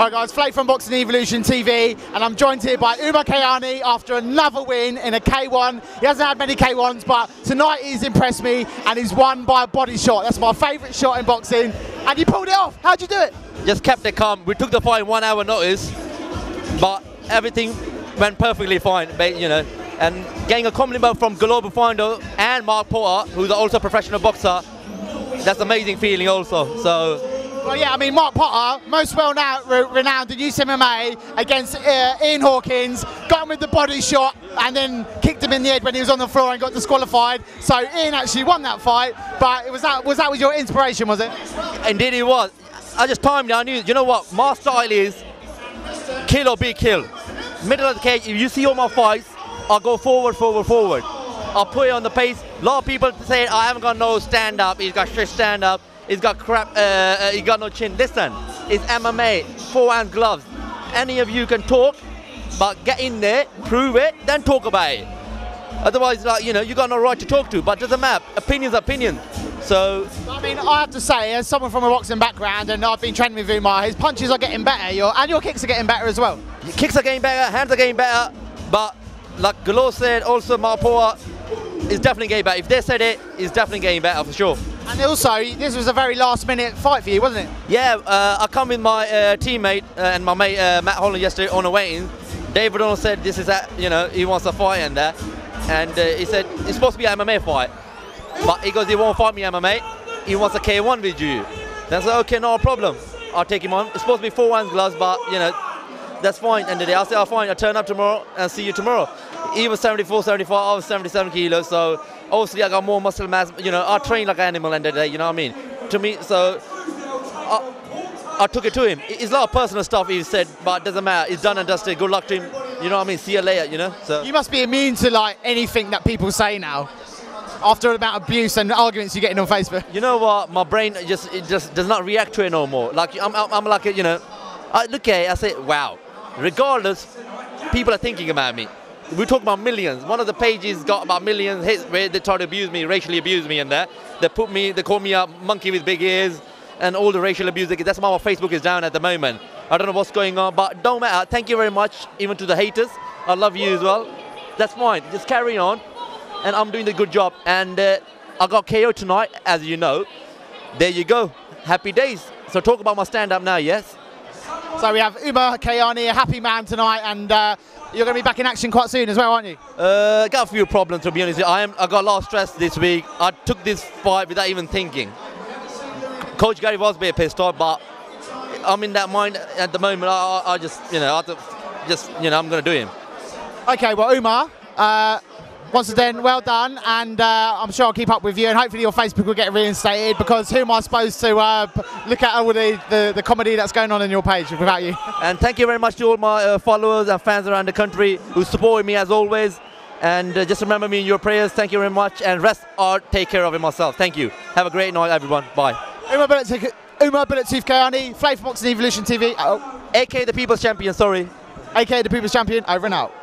Alright guys, Flave from Boxing Evolution TV and I'm joined here by Umer Kayani after another win in a K1. He hasn't had many K1s but tonight he's impressed me and he's won by a body shot. That's my favourite shot in boxing and you pulled it off. How'd you do it? Just kept it calm. We took the fight in one hour notice but everything went perfectly fine, you know. And getting a compliment from Global Finder and Mark Potter, who's also a professional boxer, that's amazing feeling also. So well, yeah, I mean, Mark Potter, most well now renowned in UCMMA against uh, Ian Hawkins, got him with the body shot and then kicked him in the head when he was on the floor and got disqualified. So Ian actually won that fight, but it was that was that was your inspiration, was it? Indeed, it was. I just timed it. I knew, you know what, my style is kill or be killed. Middle of the cage, if you see all my fights, I'll go forward, forward, forward. I'll put it on the pace. A lot of people say I haven't got no stand up, he's got straight stand up. He's got crap. Uh, uh, he got no chin. Listen, it's MMA, four hand gloves. Any of you can talk, but get in there, prove it, then talk about it. Otherwise, like you know, you got no right to talk to. But doesn't matter. Opinions, opinion. So. I mean, I have to say, as someone from a boxing background, and I've been training with Umer, his punches are getting better, your and your kicks are getting better as well. Your kicks are getting better, hands are getting better, but like Galo said, also Mark Potter is definitely getting better. If they said it, it's definitely getting better for sure. And also, this was a very last minute fight for you, wasn't it? Yeah, uh, I come with my uh, teammate uh, and my mate uh, Matt Holland yesterday on way in. David Donald said this is that, you know, he wants a fight. And uh, he said, it's supposed to be an MMA fight. But he goes, he won't fight me MMA. He wants a K1 with you. Then I said, okay, no problem. I'll take him on. It's supposed to be four ones gloves, but, you know, that's fine. And the day I said, I'll fine. I'll turn up tomorrow and see you tomorrow. He was 74, 75, I was 77 kilos, so obviously I got more muscle mass. You know, I train like an animal end of the day. You know what I mean? To me, so I, I took it to him. It's a lot of personal stuff he said, but it doesn't matter. It's done and dusted. Good luck to him. You know what I mean? See you later. You know. So you must be immune to like anything that people say now. After all about abuse and arguments you're getting on Facebook. You know what? My brain just it just does not react to it no more. Like I'm, I'm, I'm like you know, I look at it, I say, wow. Regardless, people are thinking about me we talk about millions. One of the pages got about millions hits where they tried to abuse me, racially abuse me in there. They put me, they call me a monkey with big ears and all the racial abuse. That's why my Facebook is down at the moment. I don't know what's going on, but don't matter. Thank you very much, even to the haters. I love you as well. That's fine. Just carry on. And I'm doing the good job. And uh, I got KO tonight, as you know. There you go. Happy days. So talk about my stand-up now, yes? So we have Umer Kayani, a happy man tonight, and uh, you're going to be back in action quite soon as well, aren't you? Uh, got a few problems to be honest. I am. I got a lot of stress this week. I took this fight without even thinking. Coach Gary was a bit pissed off, but I'm in that mind at the moment. I, I just, you know, I just, you know, I'm going to do him. Okay, well, Umer, uh, once again, well done, and uh, I'm sure I'll keep up with you, and hopefully your Facebook will get reinstated because who am I supposed to uh, look at all the, the, the, comedy that's going on in your page without you? And thank you very much to all my uh, followers and fans around the country who support me as always. And uh, just remember me in your prayers. Thank you very much, and rest or take care of it myself. Thank you. Have a great night, everyone. Bye. Umer Bullet, Umer Tooth Kayani, Flave from Boxing Evolution TV. Oh. AK the People's Champion, sorry. AK the People's Champion, over and out.